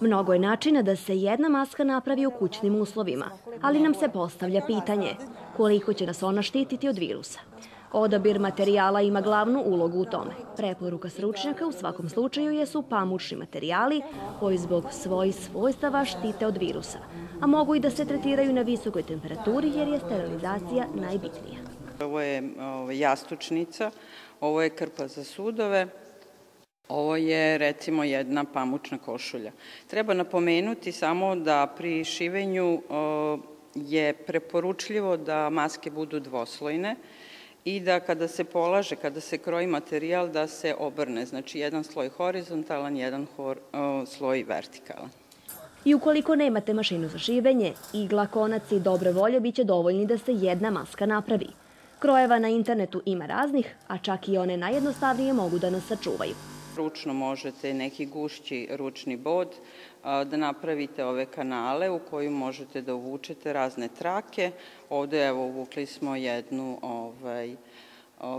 Mnogo je načina da se jedna maska napravi u kućnim uslovima, ali nam se postavlja pitanje koliko će nas ona štititi od virusa. Odabir materijala ima glavnu ulogu u tome. Preporuka stručnjaka u svakom slučaju jesu pamučni materijali koji zbog svojih svojstava štite od virusa, a mogu i da se tretiraju na visokoj temperaturi jer je sterilizacija najbitnija. Ovo je ovo, jastučnica, ovo je krpa za sudove, Ovo je recimo jedna pamučna košulja. Treba napomenuti samo da pri šivenju je preporučljivo da maske budu dvoslojne i da kada se polaže, kada se kroji materijal, da se obrne. Znači, jedan sloj horizontalan, jedan hor, sloj vertikalan. I ukoliko nemate mašinu za šivenje, igla, konac i dobre volje biće dovoljni da se jedna maska napravi. Krojeva na internetu ima raznih, a čak i one najjednostavnije mogu da nas sačuvaju. Ručno možete neki gušći ručni bod da napravite ove kanale u koju možete da uvučete razne trake. Ovde evo uvukli smo jednu ovaj,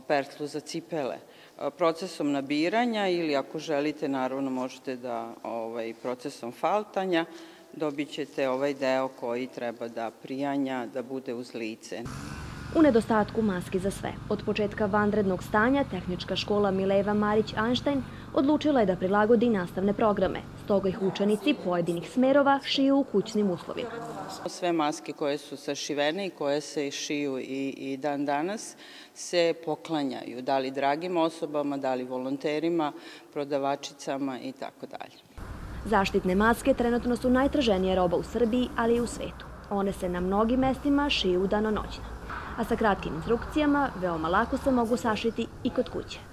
pertlu za cipele. Procesom nabiranja ili ako želite naravno možete da ovaj, procesom faltanja dobit ćete ovaj deo koji treba da prijanja, da bude uz lice. U nedostatku maski za sve, od početka vanrednog stanja, tehnička škola Mileva Marić-Einstein odlučila je da prilagodi nastavne programe, stoga ih učenici pojedinih smerova šiju u kućnim uslovima. Sve maske koje su sašivene i koje se šiju i, i dan danas se poklanjaju, da li dragim osobama, da li volonterima, prodavačicama i tako dalje. Zaštitne maske trenutno su najtraženija roba u Srbiji, ali i u svetu. One se na mnogim mestima šiju danonoćno a sa kratkim instrukcijama veoma lako se mogu sašiti i kod kuće.